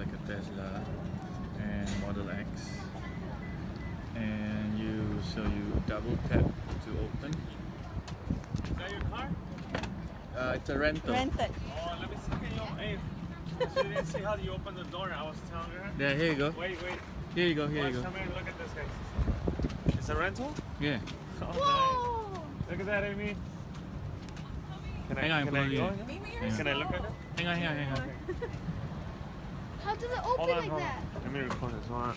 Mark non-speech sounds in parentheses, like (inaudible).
like a Tesla and Model X. And you so you double tap to open. Is that your car? Uh, it's a rental. Rented. Oh, let me see. Can you, hey, she didn't see how you open the door. I was telling her. Yeah, here you go. Wait, wait. Here you go. Here Watch, you go. come here and look at this, guys. It's a rental? Yeah. Oh, Whoa! nice. Look at that, Amy. Can I, Hang on, can I Chloe. go? Hang Can I look at it? Hang on, hang on, hang on. (laughs) Does it open on, like hold that? on. Let me record this one.